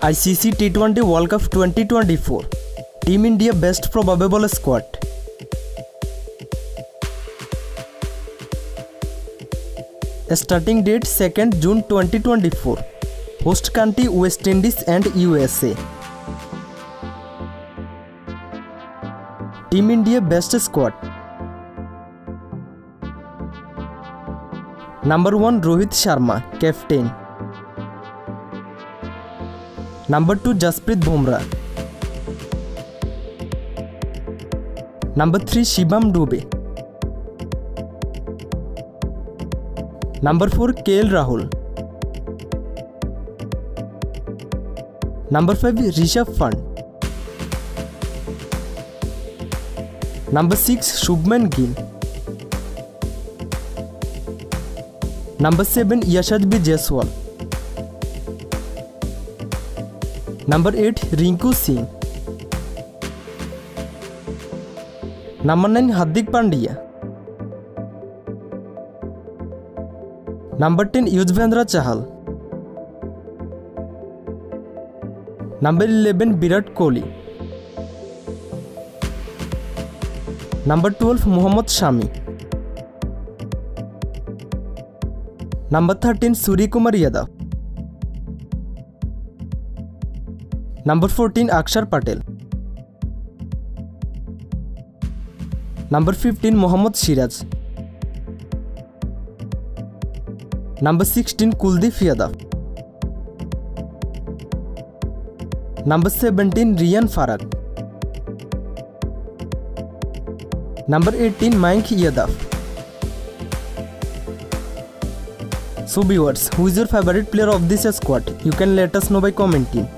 ICC T20 World Cup 2024 Team India Best Probable Squad Starting date 2nd June 2024 Host country West Indies and USA Team India Best Squad Number 1 Rohit Sharma Captain Number 2 Jasprit Bumrah. Number 3 Shivam Dube. Number 4 KL Rahul. Number 5 Rishabh Pant. Number 6 Shubman Gill. Number 7 Yashasvi Jaiswal. Number eight Rinku Singh number nine Hardik Pandya number ten Yuzvendra Chahal number eleven Virat Kohli number twelve Mohammed Shami number thirteen Surya Kumar Yadav Number 14 Akshar Patel. Number 15 Mohammad Siraj. Number 16 Kuldeep Yadav. Number 17 Riyan Farag. Number 18 Mayank Yadav. So viewers, who is your favorite player of this squad? You can let us know by commenting.